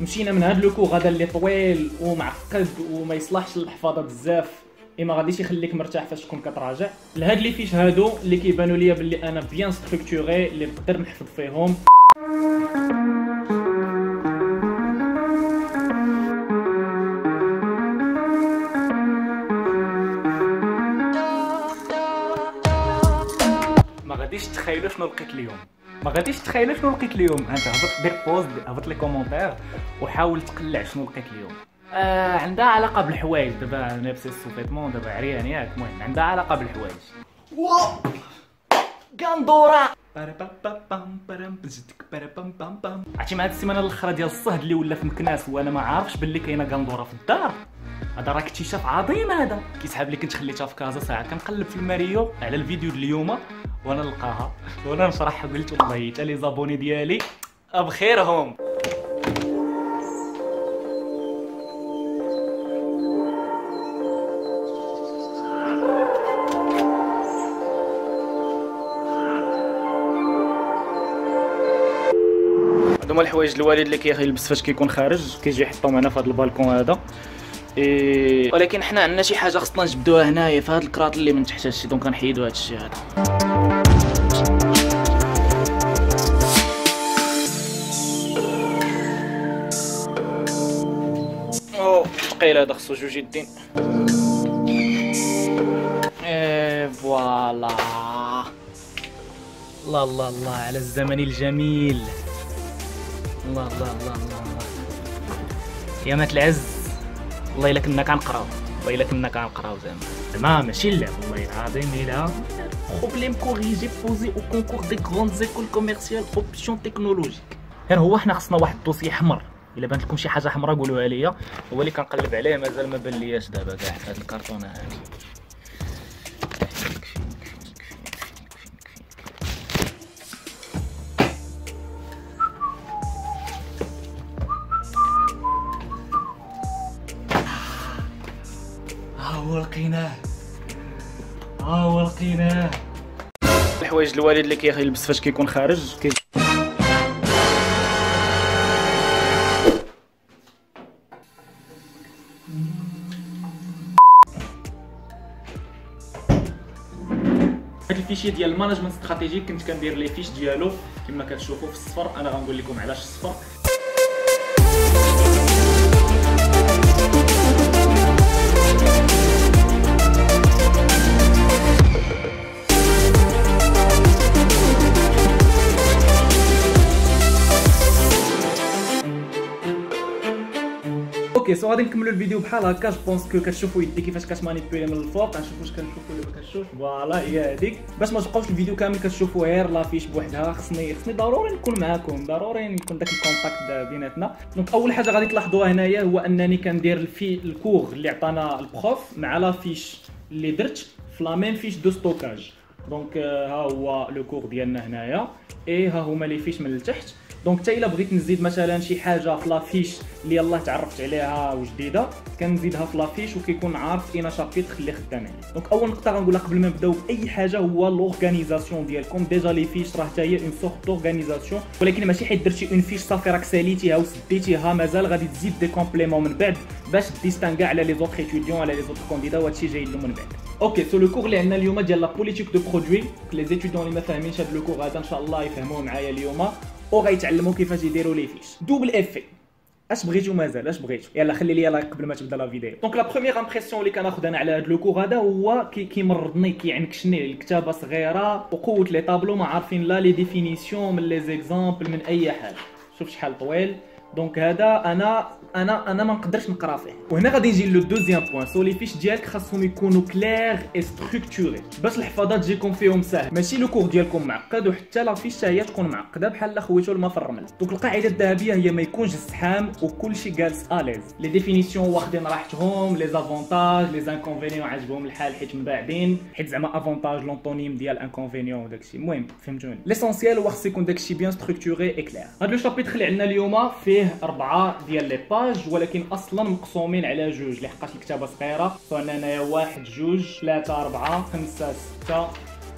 مشينا من هذا le cours هذا اللي طويل ومعقد وما يصلحش للحفاظه بزاف. اي ما غاديش يخليك مرتاح فاش تكون كتراجع. لهاد les fiches هادو اللي كيبانوا ليا باللي أنا bien structurées اللي نقدر نحفظ فيهم. ما غاديش تخيلوا شنو لقيت اليوم. ما غاديش تخيلوا شنو لقيت اليوم. انت هبط دير pause هبط les commentaires وحاول تقلع شنو لقيت اليوم. آه عندها علاقة بالحوايج. دابا نفس ال survêtement دابا عريان ياك المهم عندها علاقة بالحوايج. غاندورا عرفتي مع هاد السيمانة الأخرى ديال الصهد اللي ولا في مكناس وأنا ما عارفش باللي كاينة غاندورا في الدار؟ هذا راه اكتشاف عظيم هذا. كيسحاب لي كنت خليتها في كازا. ساعة كنقلب في الماريو على الفيديو ديال اليوم. وأنا نلقاها وأنا نشرحها قلت والله حتى لي زابوني ديالي بخيرهم هما الحوايج الوالد اللي كيلبس فاش كيكون خارج. كيجي يحطهم هنا في هذا البالكون هذا. إيه ولكن حنا عندنا شي حاجة خصنا نجبدوها هنايا في هذا الكراط اللي من تحت هادشي دونك غنحيدو هادشي هذا. ثقيل هذا خصو جوج يدين. et voilà. الله الله الله على الزمن الجميل. الله الله الله الله الله. يا مات العز والله إلا كنا كنقراو. والله إلا كنا كنقراو زعما. زعما ماشي اللعب والله العظيم إلا problèmes corrigés posés au concours des grandes écoles commerciales option technologique غير هو حنا خصنا واحد الدوسي حمر إلا بانت لكم شي حاجة حمراء قولوها ليا. هو اللي كنقلب عليه مازال ما بان لياش دابا كاع في هاد الكرتونه هادي. ها هو لقيناه. ها هو لقيناه. الحوايج الوالد اللي كيلبس فاش كيكون خارج كي les fiches ديال ال management stratégique كنت كندير les fiches ديالو كما كتشوفوا في الصفر أنا غنقول لكم علاش الصفر OK so غادي نكملوا الفيديو بحال هكا. je pense que كتشوفوا يدي كيفاش كت manipuler من الفوق غنشوفوا واش كنشوفوا ولا ما كنشوفش. voilà هي هذيك باش ما تبقاوش الفيديو كامل كتشوفوا غير la fiche بوحدها. خصني خصني ضروري نكون معاكم. ضروري يكون داك ال contact بيناتنا. donc أول حاجة غادي تلاحظوها هنايا هو أنني كندير الفي ال cours اللي عطانا ال prof مع la fiche اللي درت في la même fiche de stockage donc ها هو le cours ديالنا هنايا. اي ها هما les fiches من التحت. donc حتى إلا بغيت نزيد مثلا شي حاجة في la fiche اللي يلاه تعرفت عليها وجديدة كنزيدها في la fiche وكيكون عارف اين chapitre اللي خدام عليه donc أول نقطة غنقولها قبل ما نبداو بأي حاجة هو l'organisation ديالكم. déjà les fiches راه حتى هي une sorte d'organisation ولكن ماشي حيت درتي une fiche صافي راك ساليتيها وسديتيها مازال غادي تزيد des compléments من بعد باش distinguer على les autres étudiants على les autres candidats وهادشي جاي له من بعد. OK so le cours اللي عندنا اليوم ديال la politique de produit les étudiants اللي ما فاهمينش هاد le cours هذا ان شاء الله يفهموه معايا اليوم وغيتعلموا كيفاش يديروا les fiches. double effet اش بغيتو مازال؟ اش بغيتو؟ يلا خلي لي like قبل ما تبدا la vidéo. donc la première impression اللي كناخذ أنا على هذا le cours هذا هو كي كيمرضني كيعنكشني. الكتابة صغيرة وقوة les tableaux ما عارفين لا les définitions من les exemples من أي حاجة. شوف شحال طويل. donc هذا أنا أنا أنا ما نقدرش نقرأ فيه. وهنا غادي نجي le deuxième point so les fiches ديالك خاصهم يكونوا claires et structurées باش الحفاظه تجيكم فيهم ساهل. ماشي le cours ديالكم معقد وحتى la fiche هي تكون معقدة بحال خويتو الماء في الرمل donc القاعدة الذهبية هي ما يكونش الزحام وكلشي جالس à l'aise les définitions واخدين راحتهم les avantages les inconvénients عجبهم الحال حيت مباعدين. حيت زعما avantage l'antonyme ديال inconvénient وداكشي المهم فهمتوني. l'essentiel هو خص يكون داكشي bien structuré et clair هاد le chapitre اللي عندنا اليوم فيه أربعة ديال les pages ولكن أصلا مقسومين على جوج. لحقاش الكتابة صغيرة فانا هنايا واحد جوج ثلاثة أربعة خمسة ستة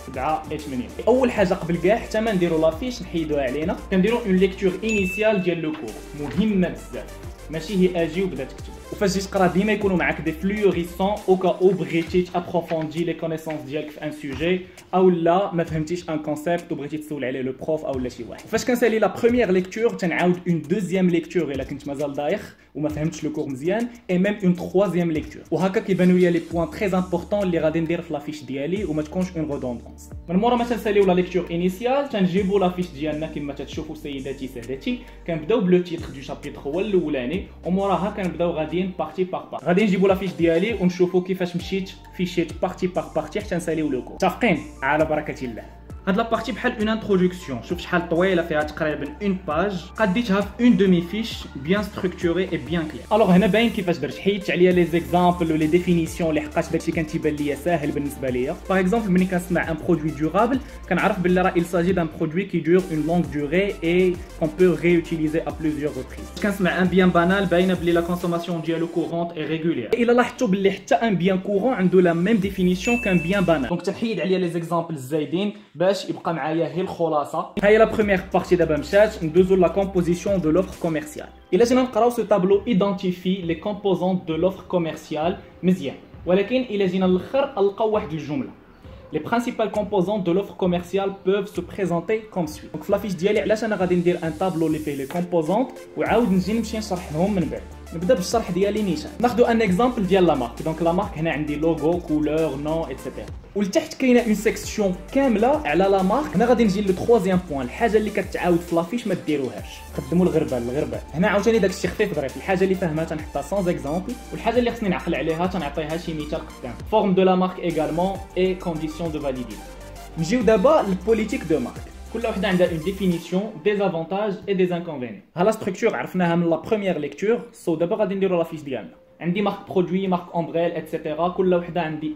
7 اي 80 أول حاجة قبل كاع حتى ما نديرو la fiche نحيدوها علينا. كنديرو une lecture initiale ديال le cours مهمة بزاف. ماشي هي أجي وبدا تكتب. وفاش تجي تقرا ديما يكونوا معاك des fluorescents au cas où بغيتي ت approfondir les connaissances ديالك في un sujet أو لا ما فهمتيش un concept وبغيتي تسول عليه le prof أو لا شي واحد فاش كنسالي la première lecture تنعاود une deuxième lecture الا كنت مازال دايخ وما فهمتش le cours مزيان et même une troisième lecture وهكا كيبانوا لي les points très importants اللي غادي ندير في la fiche ديالي وما تكونش une redondance من مورا ما تنساليو la lecture initiale تنجيبو la fiche ديالنا كما تتشوفوا سيداتي سادتي كنبداو ب le titre du chapitre هو الاولاني وموراها كنبداو غاديين partie par partie غادي نجيبو la fiche ديالي ونشوفو كيفاش مشيت في شيت partie par partie حتى نساليو le cours متفقين؟ على بركة الله. هاد la partie بحال une introduction شوف شحال طويله فيها تقريبا une page قديتها في une demi-fiche bien structurée et bien claire alors هنا باين كيفاش درت حيدت عليا les exemples و les définitions اللي حقاش داكشي كان تيبان ليا ساهل بالنسبة ليا par exemple ملي كنسمع un produit durable كنعرف بلي راه il s'agit d'un produit qui dure une longue durée et qu'on peut réutiliser à plusieurs reprises. كنسمع un bien banal باينه بلي la consommation ديالو courante et régulière الا لاحظتوا بلي حتى un bien courant عنده la même définition qu'un bien banal donc تنحيد عليا les exemples الزايدين باش يبقى معايا هي الخلاصة. هي la première partie دابا مشات ندوزو la composition de l'offre commerciale الا جينا نقراو ce tableau identifie les composantes de l'offre commerciale مزيان ولكن الا جينا للاخر نلقاو واحد الجمله Les principales composantes de l'offre commerciale peuvent se présenter comme suit. Donc في la fiche ديالي علاش أنا غادي ندير un tableau اللي فيه les composantes وعاود نجي نمشي نشرحهم من بعد. نبدأ بالشرح ديالي نيشان. ناخذ un exemple ديال la marque. donc la marque هنا عندي logo couleur nom et cetera ولتحت كاينة une section كاملة على la marque. هنا غادي نجي le point الحاجة اللي كتعاود في la fiche ما ديروهاش. قدموا الغربال الغربال. هنا عاوتاني داك الشيء خفيف ظريف. الحاجة اللي فاهمها تنحطها sans exemple والحاجة اللي خصني نعقل عليها تنعطيها شي مثال قدام. forme de la marque également et conditions de validité نجيو دابا لل politique de marque كل وحده عندها une définition des avantages et des inconvénients ها la structure عرفناها من la première lecture so دابا غادي نديرو la fiche ديالنا. عندي marque produit marque ombrelle et cetera كل وحده عندي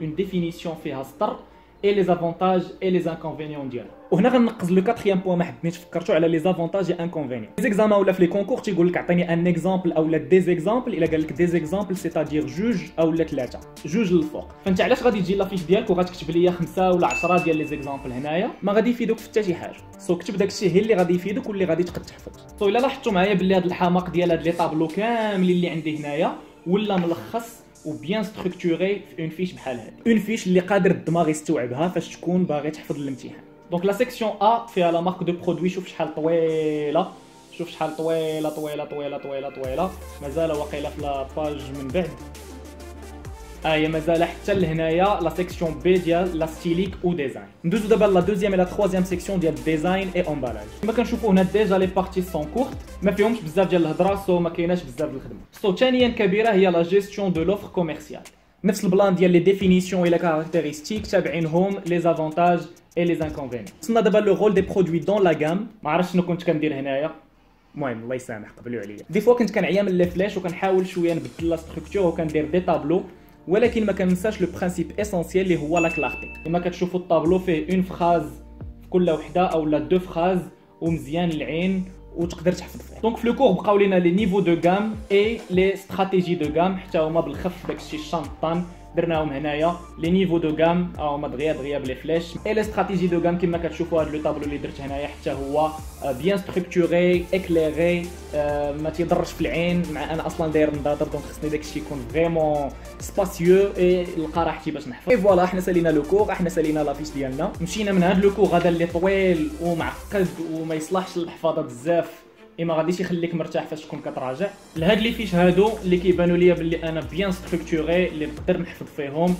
et les avantages et les inconvénients ديالها وهنا غنقز le quatrième point ما حدنيش فكرتو على les avantages et inconvénients les examens ولا في les concours تيقول لك عطيني un exemple أو لا des exemples إلا قال لك des exemples c'est-à-dire جوج أو لا ثلاثة. جوج للفوق فأنت علاش غادي تجي la fiche ديالك وغتكتب ليا خمسة ولا 10 ديال les exemples هنايا؟ ما غادي يفيدوك في حتى شي حاجة. so كتب داكشي هي اللي غادي يفيدك واللي غادي تقد تحفظ. so إلا لاحظتوا معايا بلي هذا الحماق ديال هاد les tableaux كاملين اللي عندي هنايا ولا ملخص و bien structuré في une fiche بحال هادي une fiche اللي قادر الدماغ يستوعبها فاش تكون باغي تحفظ الامتحان donc la section A فيها la marque de produit شوف شحال طويله شوف شحال طويله طويله طويله طويله طويله مازال واقيلا في la page من بعد ها هي مازال حتى لهنايا la section B ديال la stylique ou design ندوزو دابا la deuxième et la troisième section ديال design et emballage كما كنشوفوا هنا déjà les parties sont courtes ما فيهمش بزاف ديال الهضرة so ما كايناش بزاف ديال الخدمة. so ثانيا كبيرة هي la gestion de l'offre commerciale نفس ال plan ديال les définitions et la caractéristique تابعينهم les avantages et les inconvénients وصلنا دابا le rôle des produits dans la gamme ما عرفتش شنو كنت كندير هنايا. المهم الله يسامح قبلوا عليا. des fois كنت كنعيا من les flèches وكنحاول شوية نبدل la structure وكندير des tableaux ولكن ما كننساش le principe essentiel اللي هو la clarté. كما كتشوفوا الطابلو فيه une phrase في كل وحدة أو لا deux phrases ومزيان العين وتقدر تحفظ فيه donc في le cours بقاو لينا les niveaux de gamme et les stratégies de gamme حتى هما بالخف داكشي الشنطان درناهم هنايا les niveaux de gamme هما دغيا دغيا ب les flèches et les stratégies de gamme كما كتشوفوا هذا le tableau اللي درت هنايا حتى هو bien structuré éclairé ما تيضرش في العين مع أنا أصلا داير نضاطر donc خصني داكشي يكون vraiment spacieux et نلقى راحتي باش نحفظ et voilà حنا سالينا le cours حنا سالينا la fiche ديالنا مشينا من هذا le cours هذا اللي طويل ومعقد وما يصلحش للحفاظه بزاف اي ما غاديش يخليك مرتاح فاش تكون كتراجع. لهاد les fiches هادو اللي كيبانوا ليا باللي أنا bien structuré اللي نقدر نحفظ فيهم.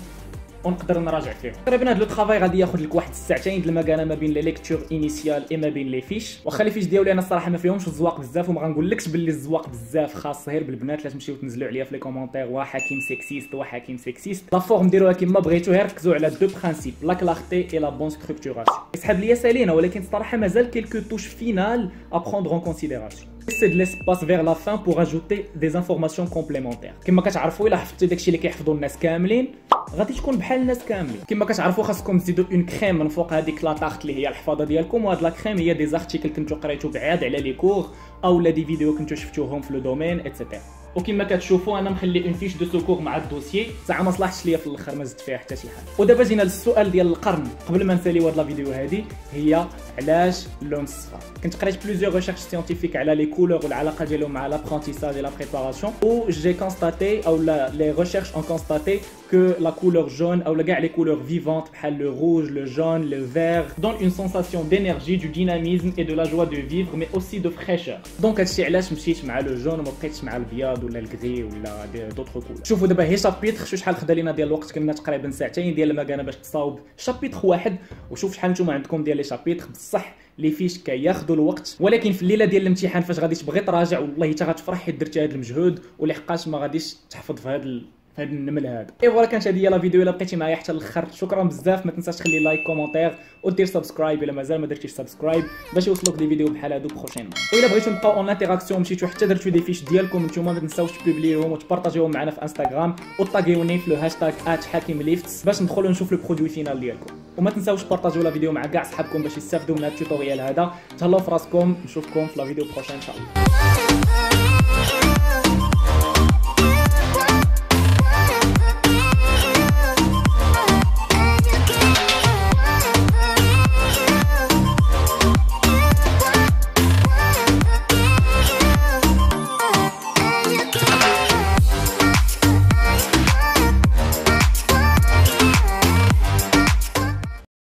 ونقدر نراجع فيهم. تقريبا هذا le travail غادي ياخذ لك واحد الساعتين د المكانه ما بين les lectures initiales et ما بين les fiches واخا les fiches ديالي أنا الصراحة ما فيهمش الزواق بزاف وما غنقولكش باللي الزواق بزاف خاص. غير بالبنات لا تمشيو تنزلوا عليا في les commentaires وا حكيم sexiste وا حكيم sexiste la forme ديروها كيما بغيتو غير ركزوا على deux principes la clarté et la bonne structuration يسحب ليا سالينا ولكن الصراحة مازال quelques touches finales à prendre en considération de l'espace vers la fin pour ajouter des informations complémentaires. كما كتعرفوا إلا حفظتي داكشي اللي كيحفظوا الناس كاملين غادي تكون بحال الناس كاملين. كما كتعرفوا خاصكم تزيدوا une crème من فوق هذيك la tarte اللي هي الحفاظة ديالكم وهاد la crème هي des articles كنتو قريتو بعاد على les cours أو لا des vidéos كنتو شفتوهم في le domaine et cetera وكما كتشوفوا أنا مخلي une fiche de secours مع ال dossier ساعه ما صلحتش ليا في الآخر ما زدت فيها حتى شي حاجة. ودابا جينا للسؤال ديال القرن قبل ما نساليو هاد la vidéo هادي هي علاش اللون الصفر كنت قريت plusieurs recherches scientifiques على les couleurs والعلاقة ديالهم مع l'apprentissage et la préparation و j'ai constaté ou les recherches ont constaté que la couleur jaune ou les couleurs vivantes le rouge, le jaune, le vert donnent une sensation d'énergie, du dynamisme et de la joie de vivre mais aussi de fraîcheur. Donc هادشي علاش مشيت مع le jaune وما بقيتش مع الابيض ولا ال gris ولا d'autres couleurs. شوفوا دابا هي chapitre شوف شحال خدا لينا ديال الوقت كنا تقريبا ساعتين ديال المكانة باش تصاوب chapitre واحد وشوف شحال نتوما عندكم ديال les chapitres بصح les fiches كياخذوا الوقت ولكن في الليلة ديال الامتحان فاش غادي تبغي تراجع والله حتى غتفرح حيت درتي هذا المجهود ولحقاش ما غاديش تحفظ في هذا هاد النمل هذا voilà كانت هذه هي la vidéo الا بقيتي معايا حتى الأخر. شكرا بزاف ما تنساش تخلي like commentaire ودير subscribe إلا مازال ما درتيش subscribe باش يوصلوك des vidéos بحال هادو prochaines والا بغيتو نبقاو en interaction مشيتو حتى درتو des fiches ديالكم نتوما ما تنساوش تبوبليوهم وتبارطاجيوهم معنا في انستغرام وطاغيوني في le hashtag حكيم ليفتس باش ندخلوا نشوف le produit final ديالكم. وما تنساوش تبارطاجيو la vidéo مع كاع صحابكم باش يستافدوا من هذا ال tutoriel هذا. تهلاو في راسكم نشوفكم في لا فيديو بروشين إن شاء الله.